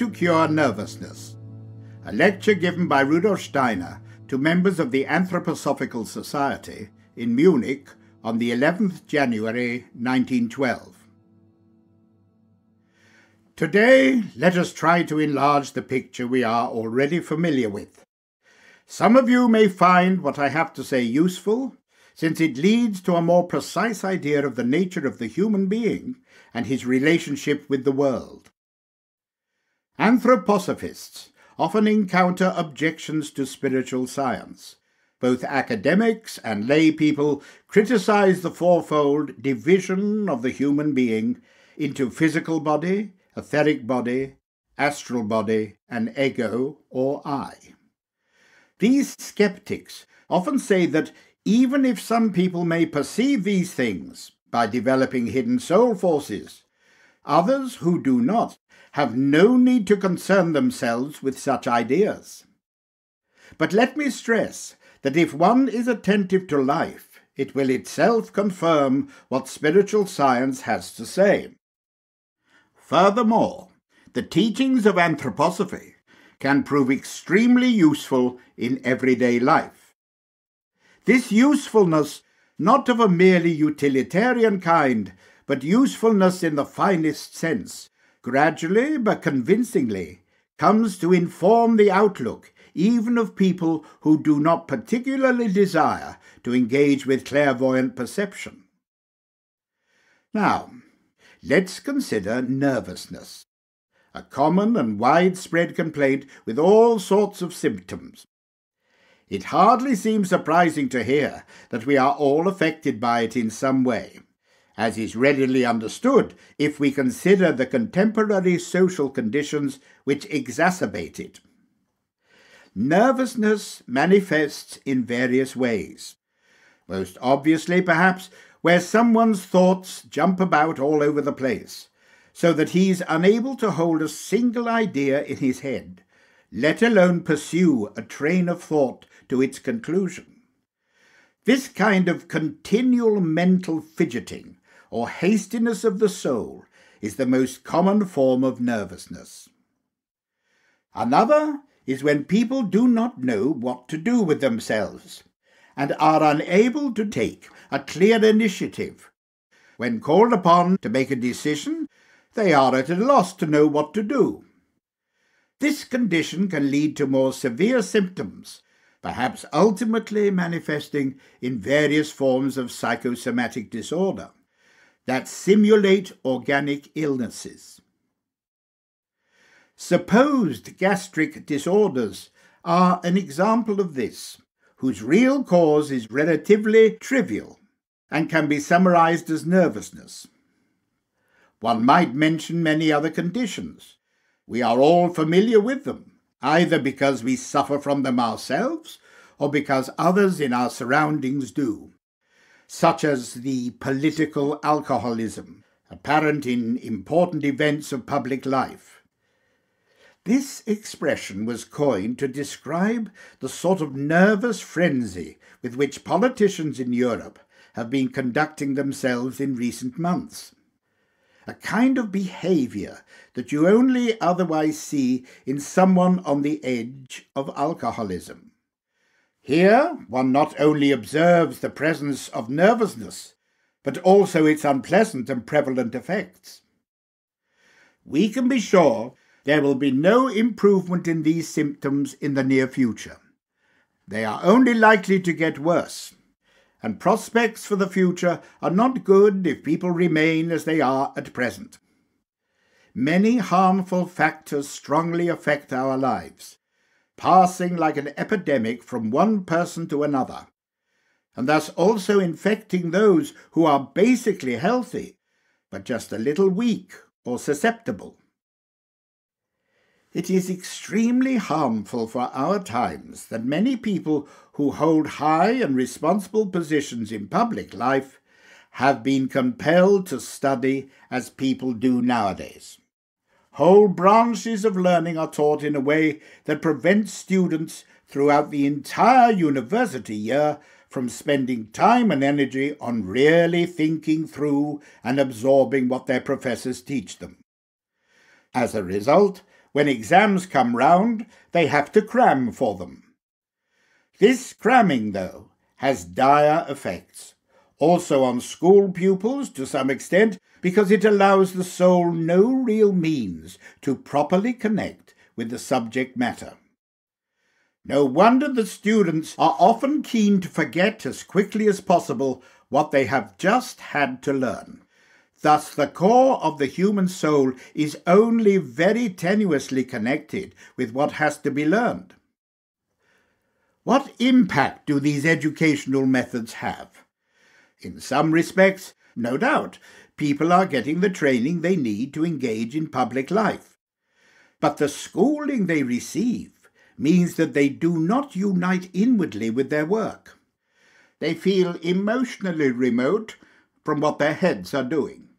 To Cure Nervousness, a lecture given by Rudolf Steiner to members of the Anthroposophical Society in Munich on the 11th January 1912. Today, let us try to enlarge the picture we are already familiar with. Some of you may find what I have to say useful, since it leads to a more precise idea of the nature of the human being and his relationship with the world. Anthroposophists often encounter objections to spiritual science. Both academics and lay people criticize the fourfold division of the human being into physical body, etheric body, astral body, and ego or I. These skeptics often say that even if some people may perceive these things by developing hidden soul forces, others who do not have no need to concern themselves with such ideas. But let me stress that if one is attentive to life, it will itself confirm what spiritual science has to say. Furthermore, the teachings of anthroposophy can prove extremely useful in everyday life. This usefulness not of a merely utilitarian kind, but usefulness in the finest sense, gradually but convincingly comes to inform the outlook even of people who do not particularly desire to engage with clairvoyant perception. Now, let's consider nervousness, a common and widespread complaint with all sorts of symptoms. It hardly seems surprising to hear that we are all affected by it in some way as is readily understood if we consider the contemporary social conditions which exacerbate it. Nervousness manifests in various ways. Most obviously, perhaps, where someone's thoughts jump about all over the place, so that he's unable to hold a single idea in his head, let alone pursue a train of thought to its conclusion. This kind of continual mental fidgeting or hastiness of the soul is the most common form of nervousness. Another is when people do not know what to do with themselves and are unable to take a clear initiative. When called upon to make a decision, they are at a loss to know what to do. This condition can lead to more severe symptoms, perhaps ultimately manifesting in various forms of psychosomatic disorder that simulate organic illnesses. Supposed gastric disorders are an example of this, whose real cause is relatively trivial and can be summarized as nervousness. One might mention many other conditions. We are all familiar with them, either because we suffer from them ourselves or because others in our surroundings do such as the political alcoholism apparent in important events of public life. This expression was coined to describe the sort of nervous frenzy with which politicians in Europe have been conducting themselves in recent months. A kind of behaviour that you only otherwise see in someone on the edge of alcoholism. Here one not only observes the presence of nervousness, but also its unpleasant and prevalent effects. We can be sure there will be no improvement in these symptoms in the near future. They are only likely to get worse, and prospects for the future are not good if people remain as they are at present. Many harmful factors strongly affect our lives, passing like an epidemic from one person to another, and thus also infecting those who are basically healthy, but just a little weak or susceptible. It is extremely harmful for our times that many people who hold high and responsible positions in public life have been compelled to study as people do nowadays. Whole branches of learning are taught in a way that prevents students throughout the entire university year from spending time and energy on really thinking through and absorbing what their professors teach them. As a result, when exams come round, they have to cram for them. This cramming, though, has dire effects, also on school pupils to some extent, because it allows the soul no real means to properly connect with the subject matter. No wonder the students are often keen to forget as quickly as possible what they have just had to learn. Thus, the core of the human soul is only very tenuously connected with what has to be learned. What impact do these educational methods have? In some respects, no doubt, people are getting the training they need to engage in public life. But the schooling they receive means that they do not unite inwardly with their work. They feel emotionally remote from what their heads are doing.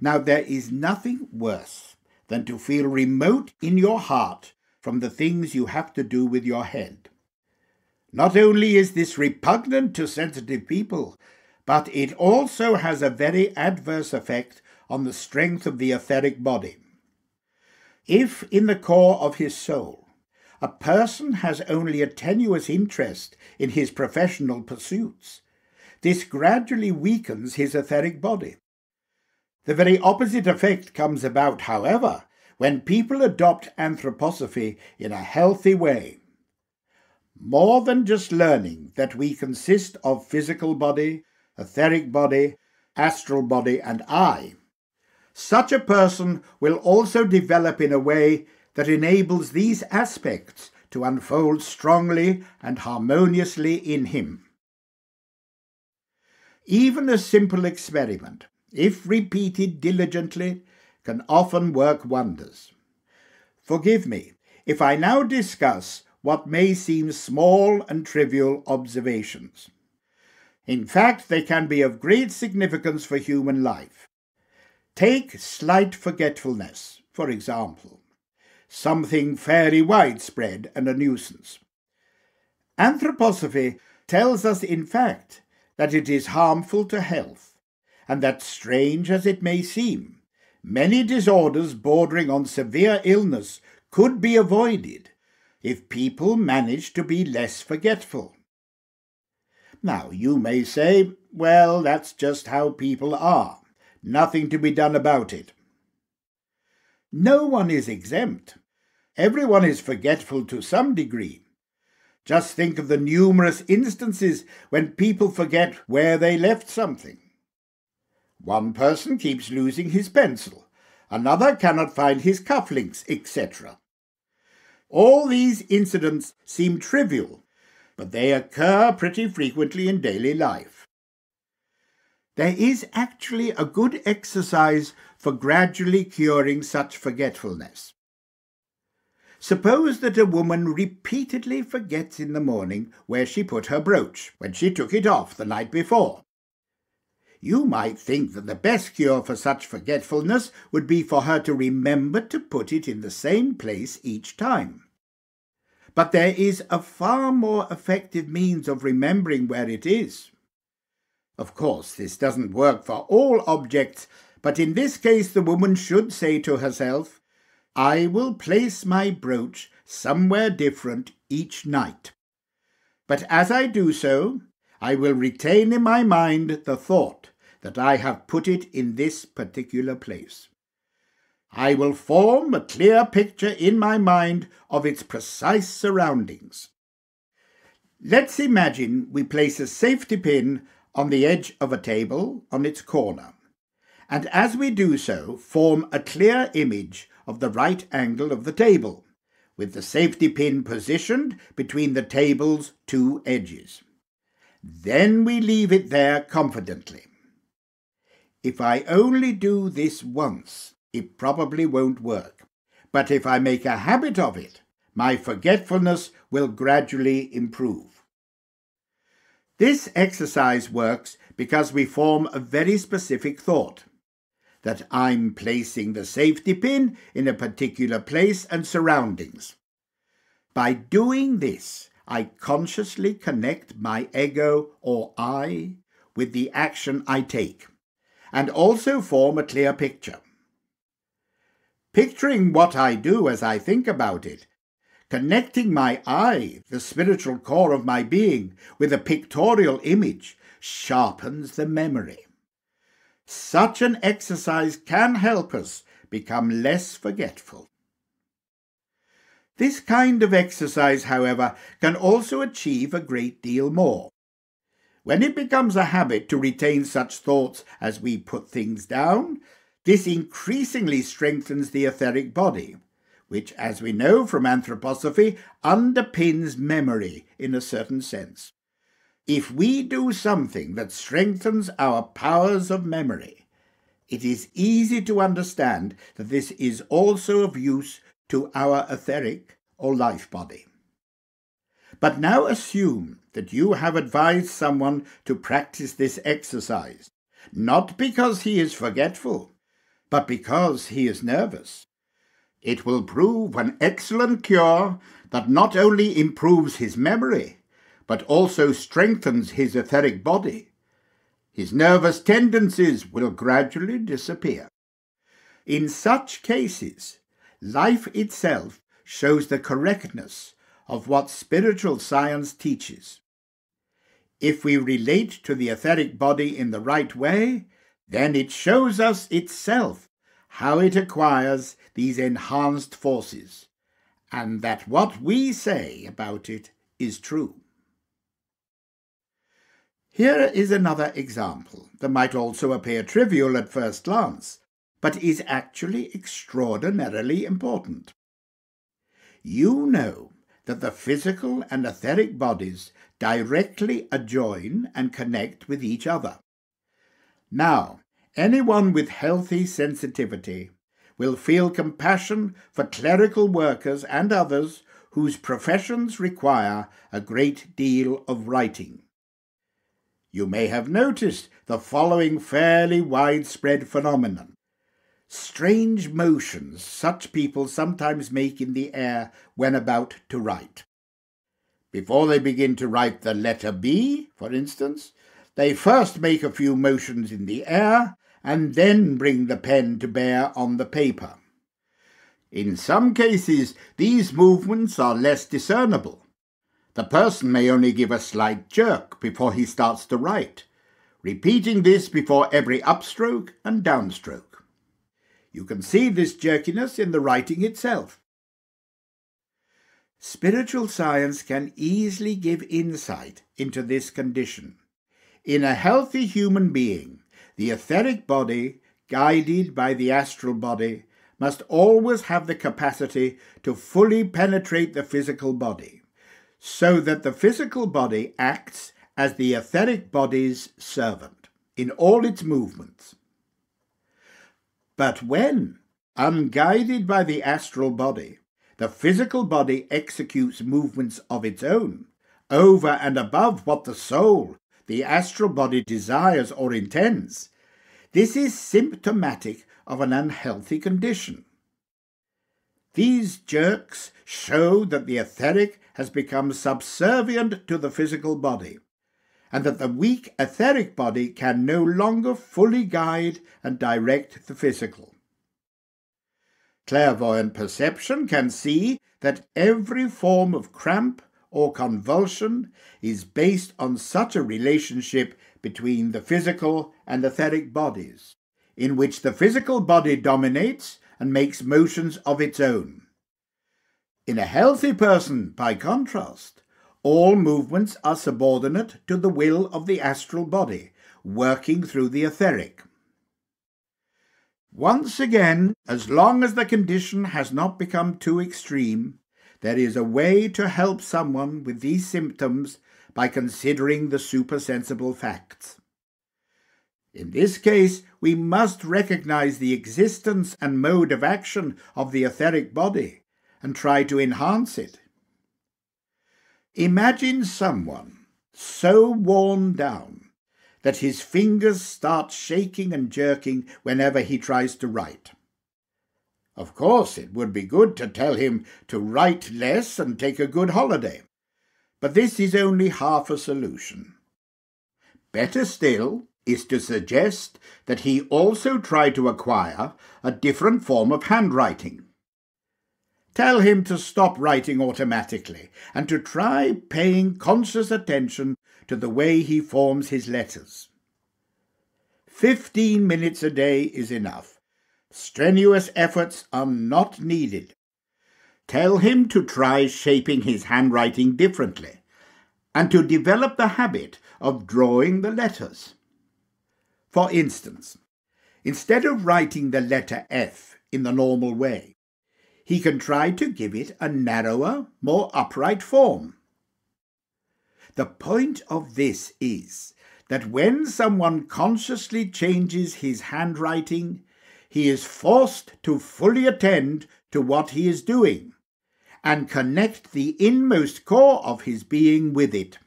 Now, there is nothing worse than to feel remote in your heart from the things you have to do with your head. Not only is this repugnant to sensitive people, but it also has a very adverse effect on the strength of the etheric body. If in the core of his soul a person has only a tenuous interest in his professional pursuits, this gradually weakens his etheric body. The very opposite effect comes about, however, when people adopt anthroposophy in a healthy way. More than just learning that we consist of physical body, etheric body, astral body, and I, such a person will also develop in a way that enables these aspects to unfold strongly and harmoniously in him. Even a simple experiment, if repeated diligently, can often work wonders. Forgive me if I now discuss what may seem small and trivial observations. In fact, they can be of great significance for human life. Take slight forgetfulness, for example something fairly widespread and a nuisance. Anthroposophy tells us, in fact, that it is harmful to health, and that, strange as it may seem, many disorders bordering on severe illness could be avoided if people managed to be less forgetful. Now, you may say, well, that's just how people are. Nothing to be done about it. No one is exempt. Everyone is forgetful to some degree. Just think of the numerous instances when people forget where they left something. One person keeps losing his pencil, another cannot find his cufflinks, etc. All these incidents seem trivial, but they occur pretty frequently in daily life. There is actually a good exercise for gradually curing such forgetfulness. Suppose that a woman repeatedly forgets in the morning where she put her brooch when she took it off the night before. You might think that the best cure for such forgetfulness would be for her to remember to put it in the same place each time. But there is a far more effective means of remembering where it is. Of course, this doesn't work for all objects, but in this case the woman should say to herself, I will place my brooch somewhere different each night. But as I do so, I will retain in my mind the thought that I have put it in this particular place. I will form a clear picture in my mind of its precise surroundings. Let's imagine we place a safety pin on the edge of a table on its corner, and as we do so, form a clear image of the right angle of the table, with the safety pin positioned between the table's two edges. Then we leave it there confidently. If I only do this once, it probably won't work. But if I make a habit of it, my forgetfulness will gradually improve. This exercise works because we form a very specific thought that I'm placing the safety pin in a particular place and surroundings. By doing this, I consciously connect my ego or I with the action I take, and also form a clear picture. Picturing what I do as I think about it, connecting my I, the spiritual core of my being, with a pictorial image, sharpens the memory. Such an exercise can help us become less forgetful. This kind of exercise, however, can also achieve a great deal more. When it becomes a habit to retain such thoughts as we put things down, this increasingly strengthens the etheric body, which, as we know from anthroposophy, underpins memory in a certain sense. If we do something that strengthens our powers of memory, it is easy to understand that this is also of use to our etheric or life body. But now assume that you have advised someone to practice this exercise, not because he is forgetful, but because he is nervous. It will prove an excellent cure that not only improves his memory, but also strengthens his etheric body. His nervous tendencies will gradually disappear. In such cases, life itself shows the correctness of what spiritual science teaches. If we relate to the etheric body in the right way, then it shows us itself how it acquires these enhanced forces, and that what we say about it is true. Here is another example that might also appear trivial at first glance, but is actually extraordinarily important. You know that the physical and etheric bodies directly adjoin and connect with each other. Now, anyone with healthy sensitivity will feel compassion for clerical workers and others whose professions require a great deal of writing. You may have noticed the following fairly widespread phenomenon strange motions such people sometimes make in the air when about to write. Before they begin to write the letter B, for instance, they first make a few motions in the air and then bring the pen to bear on the paper. In some cases, these movements are less discernible. The person may only give a slight jerk before he starts to write, repeating this before every upstroke and downstroke. You can see this jerkiness in the writing itself. Spiritual science can easily give insight into this condition. In a healthy human being, the etheric body, guided by the astral body, must always have the capacity to fully penetrate the physical body, so that the physical body acts as the etheric body's servant in all its movements. But when, unguided by the astral body, the physical body executes movements of its own, over and above what the soul, the astral body, desires or intends, this is symptomatic of an unhealthy condition. These jerks show that the etheric has become subservient to the physical body, and that the weak etheric body can no longer fully guide and direct the physical. Clairvoyant perception can see that every form of cramp or convulsion is based on such a relationship between the physical and etheric bodies, in which the physical body dominates and makes motions of its own. In a healthy person, by contrast, all movements are subordinate to the will of the astral body, working through the etheric. Once again, as long as the condition has not become too extreme, there is a way to help someone with these symptoms by considering the supersensible facts. In this case, we must recognize the existence and mode of action of the etheric body and try to enhance it. Imagine someone so worn down that his fingers start shaking and jerking whenever he tries to write. Of course, it would be good to tell him to write less and take a good holiday, but this is only half a solution. Better still is to suggest that he also try to acquire a different form of handwriting. Tell him to stop writing automatically and to try paying conscious attention to the way he forms his letters. Fifteen minutes a day is enough. Strenuous efforts are not needed. Tell him to try shaping his handwriting differently and to develop the habit of drawing the letters. For instance, instead of writing the letter F in the normal way, he can try to give it a narrower, more upright form. The point of this is that when someone consciously changes his handwriting, he is forced to fully attend to what he is doing and connect the inmost core of his being with it.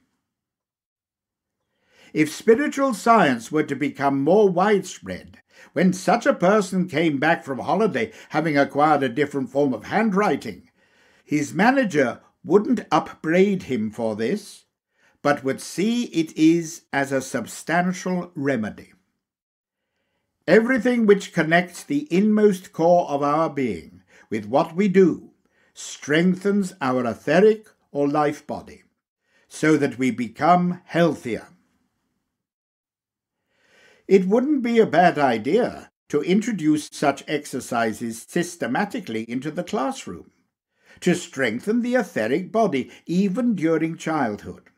If spiritual science were to become more widespread, when such a person came back from holiday having acquired a different form of handwriting, his manager wouldn't upbraid him for this, but would see it is as a substantial remedy. Everything which connects the inmost core of our being with what we do strengthens our etheric or life body, so that we become healthier. It wouldn't be a bad idea to introduce such exercises systematically into the classroom, to strengthen the etheric body even during childhood.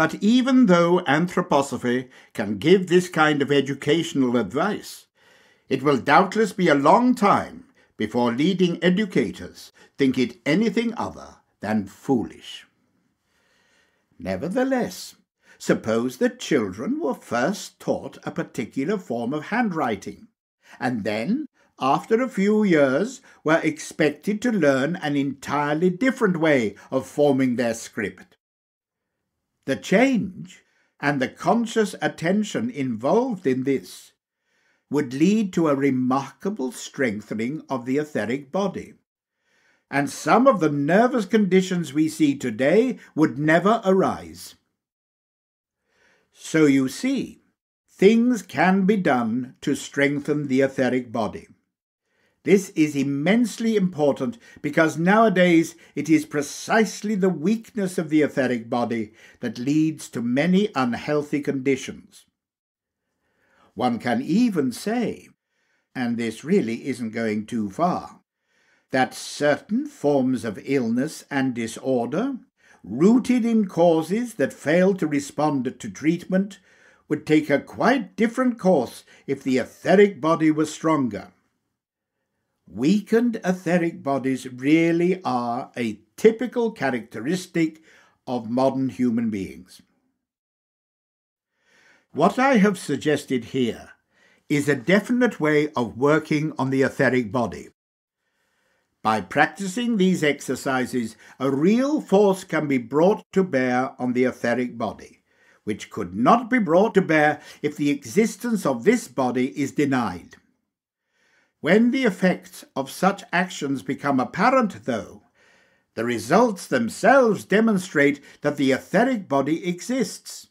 But even though anthroposophy can give this kind of educational advice, it will doubtless be a long time before leading educators think it anything other than foolish. Nevertheless, Suppose that children were first taught a particular form of handwriting, and then, after a few years, were expected to learn an entirely different way of forming their script. The change and the conscious attention involved in this would lead to a remarkable strengthening of the etheric body. And some of the nervous conditions we see today would never arise. So you see, things can be done to strengthen the etheric body. This is immensely important because nowadays it is precisely the weakness of the etheric body that leads to many unhealthy conditions. One can even say, and this really isn't going too far, that certain forms of illness and disorder rooted in causes that fail to respond to treatment, would take a quite different course if the etheric body was stronger. Weakened etheric bodies really are a typical characteristic of modern human beings. What I have suggested here is a definite way of working on the etheric body. By practicing these exercises, a real force can be brought to bear on the etheric body, which could not be brought to bear if the existence of this body is denied. When the effects of such actions become apparent, though, the results themselves demonstrate that the etheric body exists.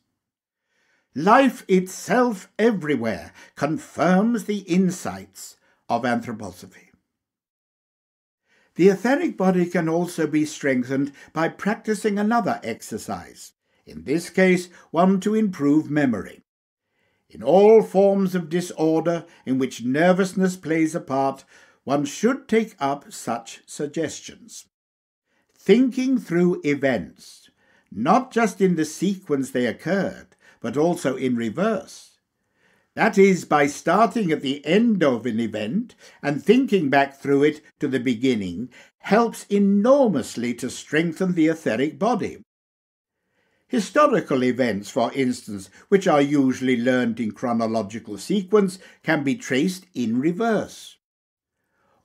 Life itself everywhere confirms the insights of anthroposophy. The etheric body can also be strengthened by practicing another exercise, in this case, one to improve memory. In all forms of disorder in which nervousness plays a part, one should take up such suggestions. Thinking through events, not just in the sequence they occurred, but also in reverse, that is, by starting at the end of an event and thinking back through it to the beginning, helps enormously to strengthen the etheric body. Historical events, for instance, which are usually learned in chronological sequence, can be traced in reverse.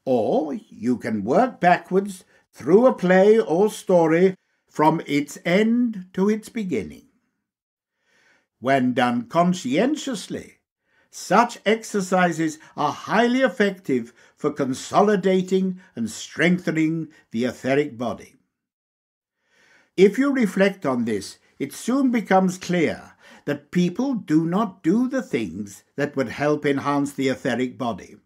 Or you can work backwards through a play or story from its end to its beginning. When done conscientiously, such exercises are highly effective for consolidating and strengthening the etheric body. If you reflect on this, it soon becomes clear that people do not do the things that would help enhance the etheric body.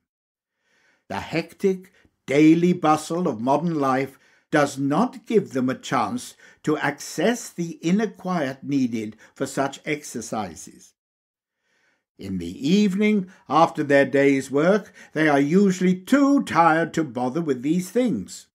The hectic, daily bustle of modern life does not give them a chance to access the inner quiet needed for such exercises. In the evening, after their day's work, they are usually too tired to bother with these things.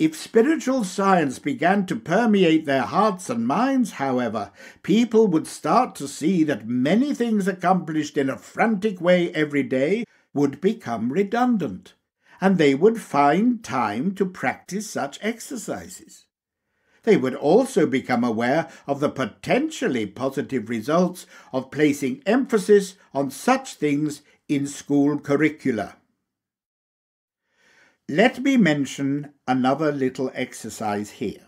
If spiritual science began to permeate their hearts and minds, however, people would start to see that many things accomplished in a frantic way every day would become redundant, and they would find time to practice such exercises. They would also become aware of the potentially positive results of placing emphasis on such things in school curricula. Let me mention another little exercise here.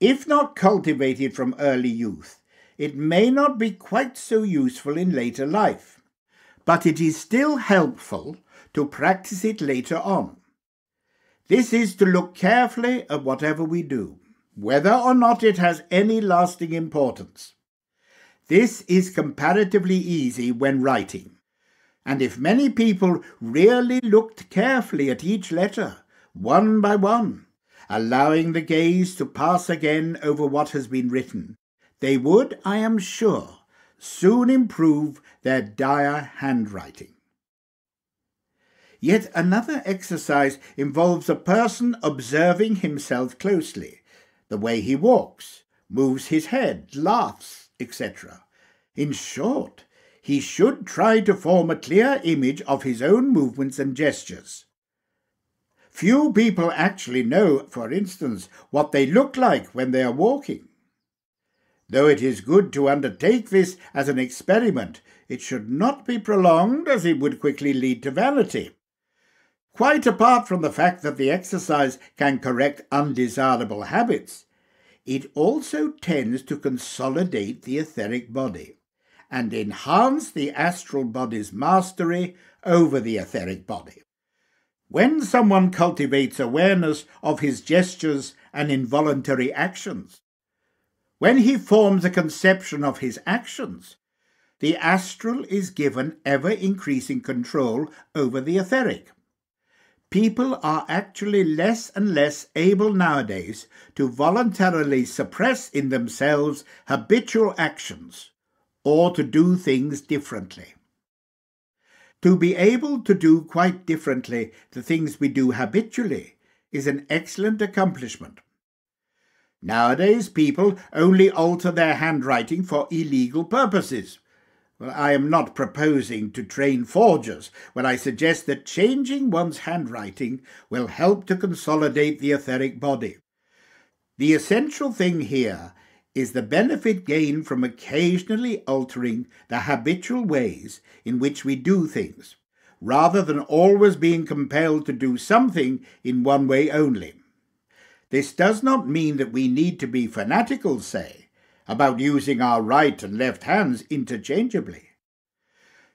If not cultivated from early youth, it may not be quite so useful in later life, but it is still helpful to practice it later on. This is to look carefully at whatever we do, whether or not it has any lasting importance. This is comparatively easy when writing. And if many people really looked carefully at each letter, one by one, allowing the gaze to pass again over what has been written, they would, I am sure, soon improve their dire handwriting. Yet another exercise involves a person observing himself closely, the way he walks, moves his head, laughs, etc. In short, he should try to form a clear image of his own movements and gestures. Few people actually know, for instance, what they look like when they are walking. Though it is good to undertake this as an experiment, it should not be prolonged as it would quickly lead to vanity. Quite apart from the fact that the exercise can correct undesirable habits, it also tends to consolidate the etheric body and enhance the astral body's mastery over the etheric body. When someone cultivates awareness of his gestures and involuntary actions, when he forms a conception of his actions, the astral is given ever increasing control over the etheric. People are actually less and less able nowadays to voluntarily suppress in themselves habitual actions or to do things differently. To be able to do quite differently the things we do habitually is an excellent accomplishment. Nowadays, people only alter their handwriting for illegal purposes. Well, I am not proposing to train forgers when I suggest that changing one's handwriting will help to consolidate the etheric body. The essential thing here is the benefit gained from occasionally altering the habitual ways in which we do things, rather than always being compelled to do something in one way only. This does not mean that we need to be fanatical, say, about using our right and left hands interchangeably.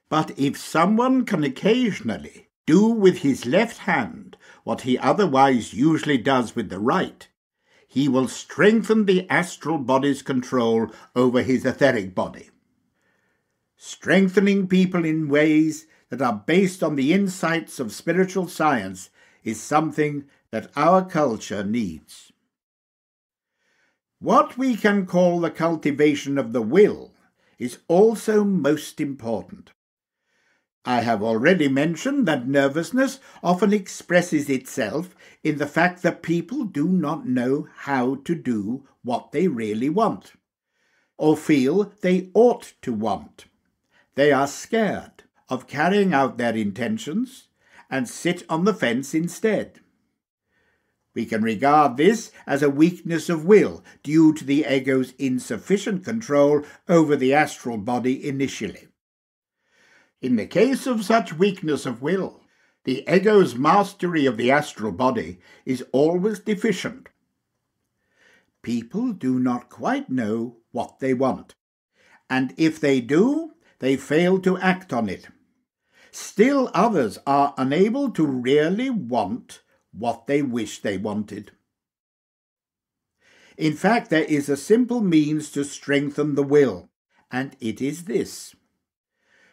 But if someone can occasionally do with his left hand what he otherwise usually does with the right, he will strengthen the astral body's control over his etheric body. Strengthening people in ways that are based on the insights of spiritual science is something that our culture needs. What we can call the cultivation of the will is also most important. I have already mentioned that nervousness often expresses itself in the fact that people do not know how to do what they really want, or feel they ought to want. They are scared of carrying out their intentions and sit on the fence instead. We can regard this as a weakness of will due to the ego's insufficient control over the astral body initially. In the case of such weakness of will, the ego's mastery of the astral body is always deficient. People do not quite know what they want, and if they do, they fail to act on it. Still others are unable to really want what they wish they wanted. In fact, there is a simple means to strengthen the will, and it is this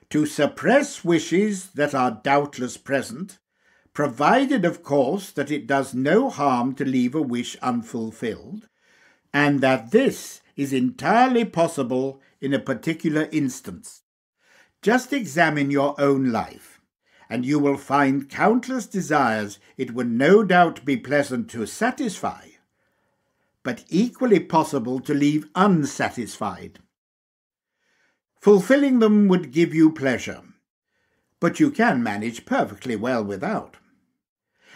to suppress wishes that are doubtless present, provided, of course, that it does no harm to leave a wish unfulfilled, and that this is entirely possible in a particular instance. Just examine your own life, and you will find countless desires it would no doubt be pleasant to satisfy, but equally possible to leave unsatisfied. Fulfilling them would give you pleasure, but you can manage perfectly well without.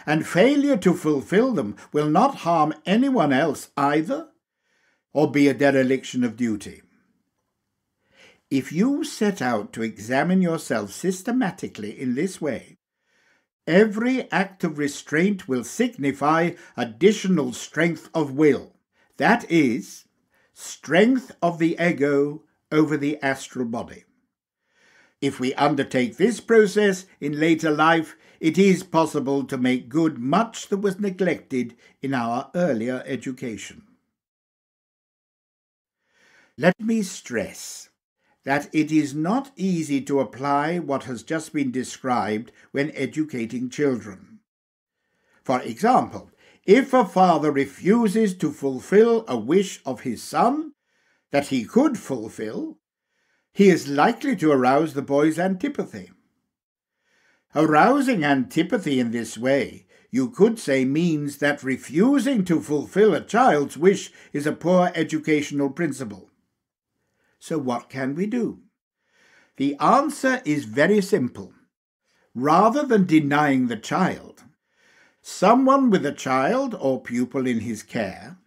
And failure to fulfill them will not harm anyone else either, or be a dereliction of duty. If you set out to examine yourself systematically in this way, every act of restraint will signify additional strength of will. That is, strength of the ego over the astral body. If we undertake this process in later life, it is possible to make good much that was neglected in our earlier education. Let me stress that it is not easy to apply what has just been described when educating children. For example, if a father refuses to fulfill a wish of his son that he could fulfill, he is likely to arouse the boy's antipathy. Arousing antipathy in this way, you could say, means that refusing to fulfill a child's wish is a poor educational principle. So, what can we do? The answer is very simple. Rather than denying the child, someone with a child or pupil in his care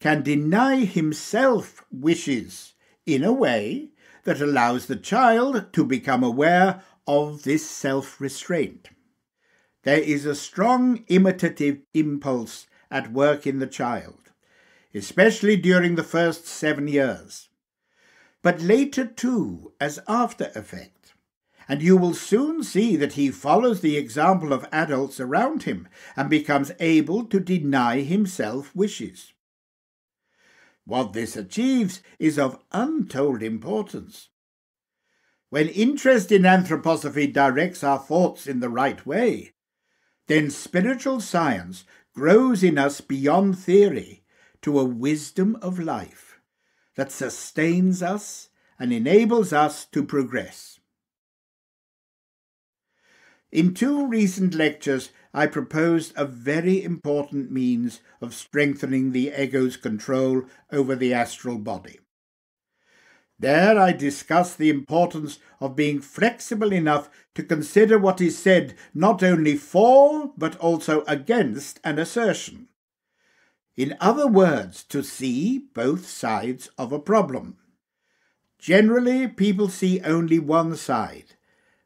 can deny himself wishes in a way that allows the child to become aware of this self restraint. There is a strong imitative impulse at work in the child, especially during the first seven years but later too as after effect. And you will soon see that he follows the example of adults around him and becomes able to deny himself wishes. What this achieves is of untold importance. When interest in anthroposophy directs our thoughts in the right way, then spiritual science grows in us beyond theory to a wisdom of life that sustains us and enables us to progress. In two recent lectures, I proposed a very important means of strengthening the ego's control over the astral body. There I discussed the importance of being flexible enough to consider what is said not only for but also against an assertion. In other words, to see both sides of a problem. Generally, people see only one side,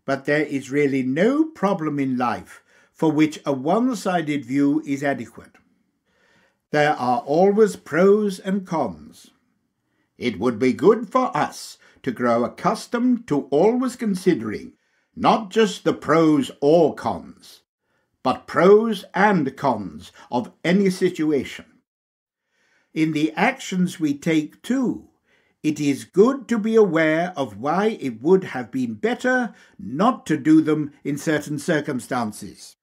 but there is really no problem in life for which a one sided view is adequate. There are always pros and cons. It would be good for us to grow accustomed to always considering not just the pros or cons, but pros and cons of any situation in the actions we take too. It is good to be aware of why it would have been better not to do them in certain circumstances.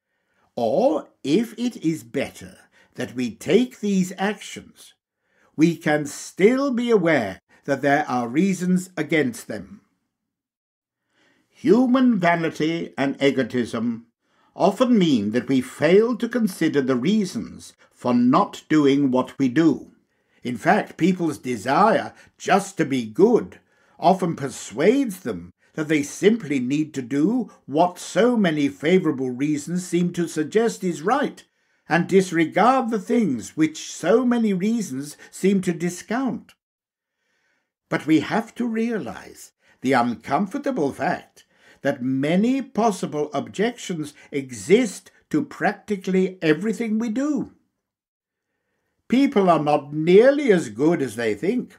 Or, if it is better that we take these actions, we can still be aware that there are reasons against them. Human vanity and egotism often mean that we fail to consider the reasons for not doing what we do. In fact, people's desire just to be good often persuades them that they simply need to do what so many favourable reasons seem to suggest is right, and disregard the things which so many reasons seem to discount. But we have to realize the uncomfortable fact that many possible objections exist to practically everything we do. People are not nearly as good as they think.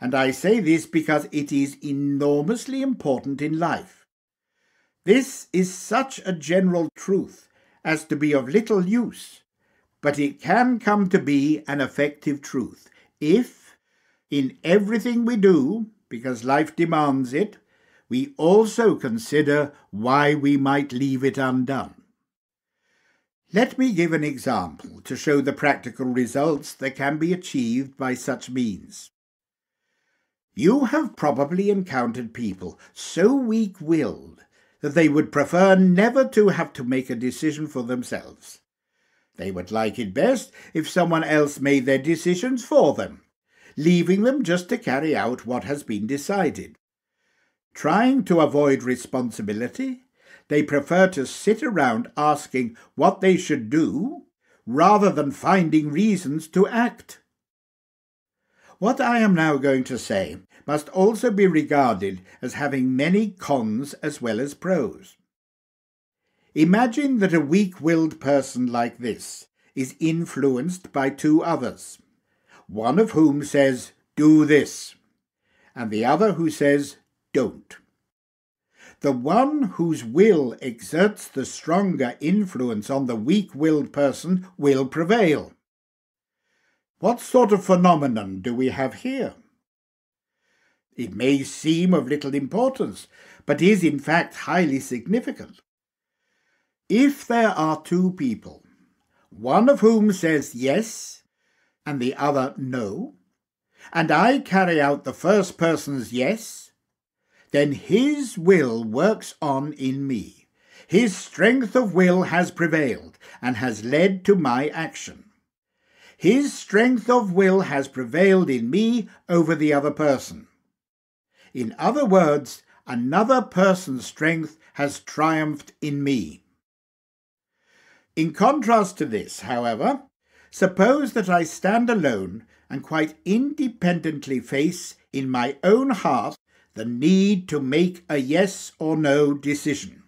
And I say this because it is enormously important in life. This is such a general truth as to be of little use, but it can come to be an effective truth if, in everything we do, because life demands it, we also consider why we might leave it undone. Let me give an example to show the practical results that can be achieved by such means. You have probably encountered people so weak willed that they would prefer never to have to make a decision for themselves. They would like it best if someone else made their decisions for them, leaving them just to carry out what has been decided. Trying to avoid responsibility, they prefer to sit around asking what they should do rather than finding reasons to act. What I am now going to say must also be regarded as having many cons as well as pros. Imagine that a weak willed person like this is influenced by two others, one of whom says, Do this, and the other who says, Don't. The one whose will exerts the stronger influence on the weak willed person will prevail. What sort of phenomenon do we have here? It may seem of little importance, but is in fact highly significant. If there are two people, one of whom says yes and the other no, and I carry out the first person's yes, then his will works on in me. His strength of will has prevailed and has led to my action. His strength of will has prevailed in me over the other person. In other words, another person's strength has triumphed in me. In contrast to this, however, suppose that I stand alone and quite independently face in my own heart the need to make a yes or no decision.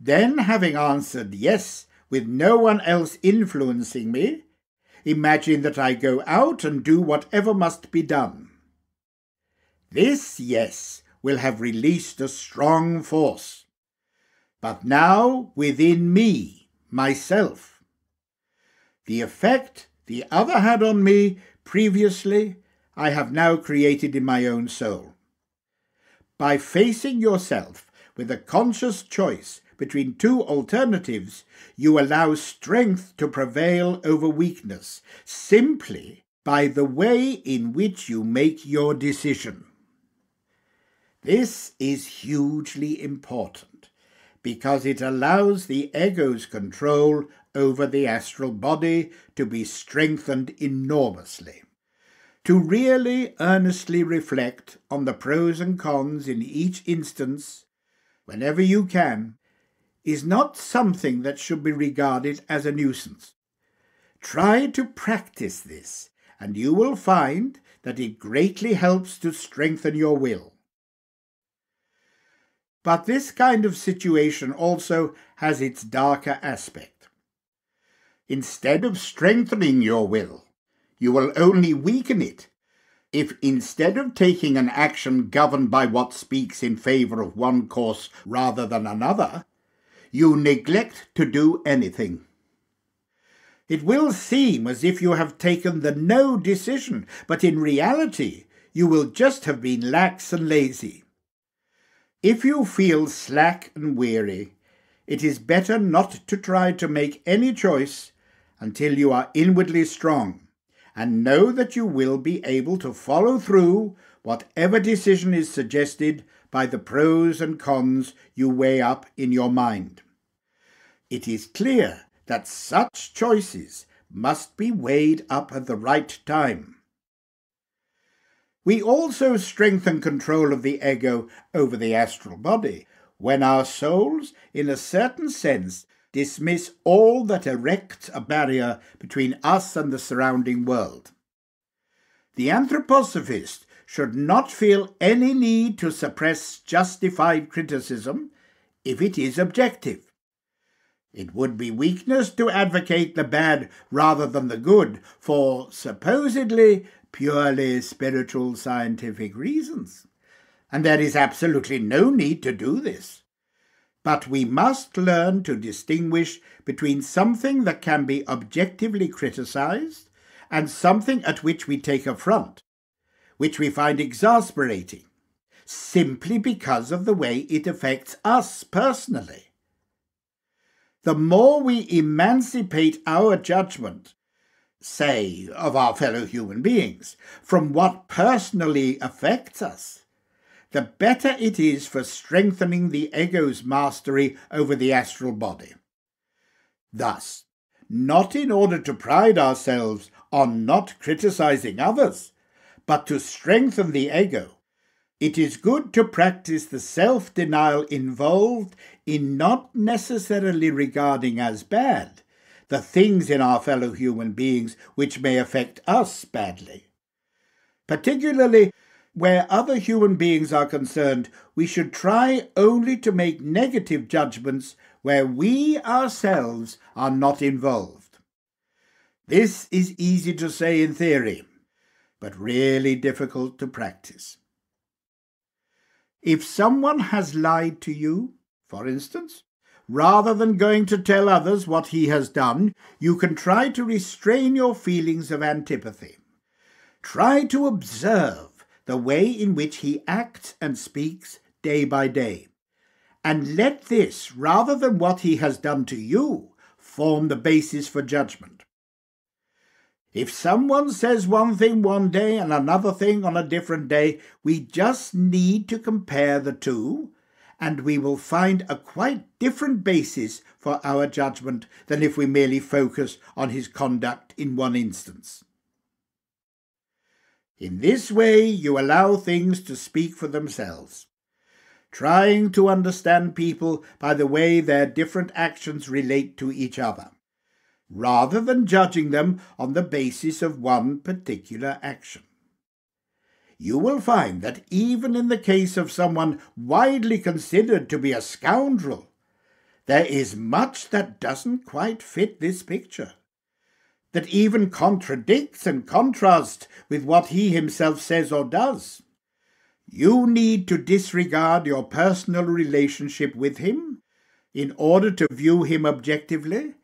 Then, having answered yes with no one else influencing me, Imagine that I go out and do whatever must be done. This, yes, will have released a strong force. But now within me, myself. The effect the other had on me previously, I have now created in my own soul. By facing yourself with a conscious choice between two alternatives, you allow strength to prevail over weakness simply by the way in which you make your decision. This is hugely important because it allows the ego's control over the astral body to be strengthened enormously. To really earnestly reflect on the pros and cons in each instance, whenever you can, is not something that should be regarded as a nuisance. Try to practice this, and you will find that it greatly helps to strengthen your will. But this kind of situation also has its darker aspect. Instead of strengthening your will, you will only weaken it if instead of taking an action governed by what speaks in favour of one course rather than another, you neglect to do anything. It will seem as if you have taken the no decision, but in reality you will just have been lax and lazy. If you feel slack and weary, it is better not to try to make any choice until you are inwardly strong and know that you will be able to follow through whatever decision is suggested by the pros and cons you weigh up in your mind. It is clear that such choices must be weighed up at the right time. We also strengthen control of the ego over the astral body when our souls, in a certain sense, dismiss all that erects a barrier between us and the surrounding world. The anthroposophist should not feel any need to suppress justified criticism if it is objective. It would be weakness to advocate the bad rather than the good for supposedly purely spiritual scientific reasons. And there is absolutely no need to do this. But we must learn to distinguish between something that can be objectively criticized and something at which we take affront. which we find exasperating, simply because of the way it affects us personally. The more we emancipate our judgment, say, of our fellow human beings, from what personally affects us, the better it is for strengthening the ego's mastery over the astral body. Thus, not in order to pride ourselves on not criticizing others, but to strengthen the ego, it is good to practice the self denial involved in not necessarily regarding as bad the things in our fellow human beings which may affect us badly. Particularly where other human beings are concerned, we should try only to make negative judgments where we ourselves are not involved. This is easy to say in theory, but really difficult to practice. If someone has lied to you, for instance, rather than going to tell others what he has done, you can try to restrain your feelings of antipathy. Try to observe the way in which he acts and speaks day by day. And let this, rather than what he has done to you, form the basis for judgment. If someone says one thing one day and another thing on a different day, we just need to compare the two, and we will find a quite different basis for our judgment than if we merely focus on his conduct in one instance. In this way, you allow things to speak for themselves, trying to understand people by the way their different actions relate to each other, rather than judging them on the basis of one particular action. You will find that even in the case of someone widely considered to be a scoundrel, there is much that doesn't quite fit this picture that even contradicts and contrasts with what he himself says or does. You need to disregard your personal relationship with him in order to view him objectively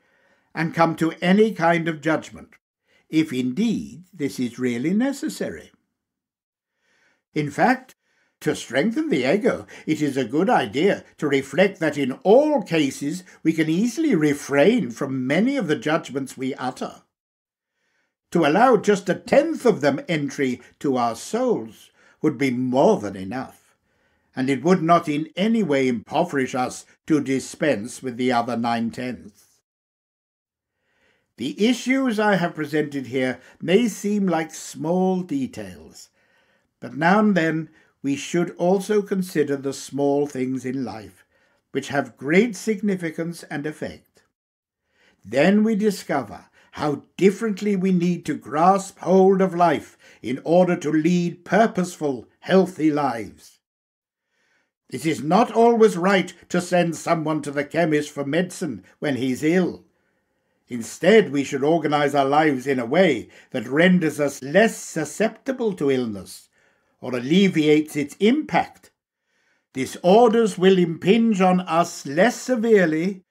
and come to any kind of judgment, if indeed this is really necessary. In fact, to strengthen the ego, it is a good idea to reflect that in all cases we can easily refrain from many of the judgments we utter to allow just a tenth of them entry to our souls would be more than enough, and it would not in any way impoverish us to dispense with the other nine tenths. The issues I have presented here may seem like small details, but now and then we should also consider the small things in life, which have great significance and effect. Then we discover how differently we need to grasp hold of life in order to lead purposeful, healthy lives. It is not always right to send someone to the chemist for medicine when he's ill. Instead, we should organize our lives in a way that renders us less susceptible to illness or alleviates its impact. Disorders will impinge on us less severely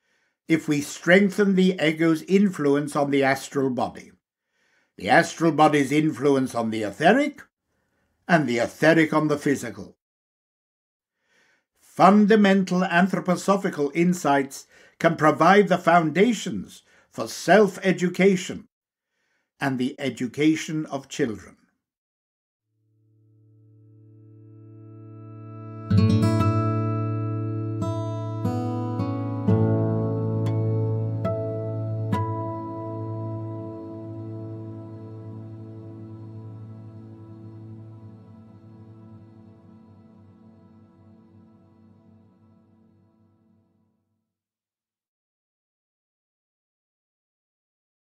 if we strengthen the ego's influence on the astral body, the astral body's influence on the etheric, and the etheric on the physical. Fundamental anthroposophical insights can provide the foundations for self education and the education of children.